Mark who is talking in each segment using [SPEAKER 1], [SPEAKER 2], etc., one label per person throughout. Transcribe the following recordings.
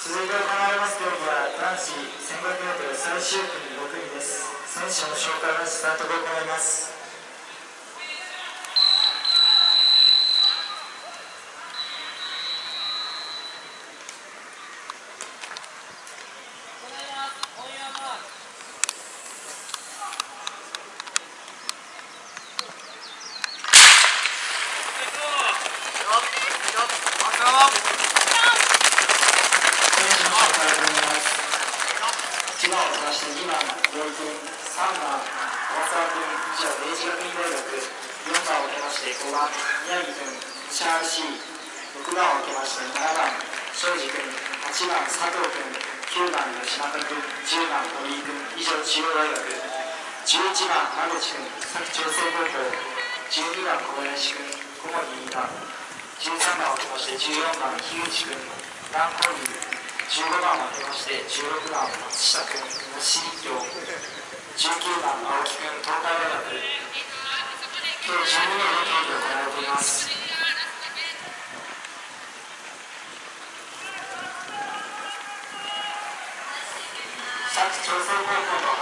[SPEAKER 1] 続いて行われます。競技は男子 1500m 最終組6位です。選手の紹介がスタートで行います。赤は番を探して2番土井君3番小笠原君以上明治学院大学4番を受けまして5番宮城君石ャー6番を受けまして7番庄司君8番佐藤君9番吉中君10番堀井君以上中央大学11番間口君佐久長聖高校12番小林君小森二段13番を受けまして14番樋口君南高林15番を受けまして16番松下君西立教19番青木君東海大学12名の競技を行われています。400の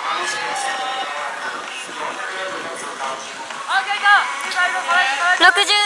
[SPEAKER 2] 60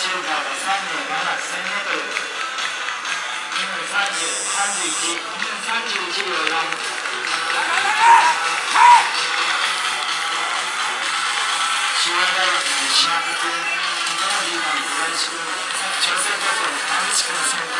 [SPEAKER 1] 37 1000m 2分3031分31秒4中央大学の島田君カナディーの小林君調整高校の田口君先輩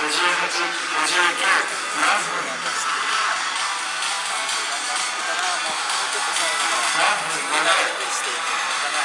[SPEAKER 1] 7分7分7分7分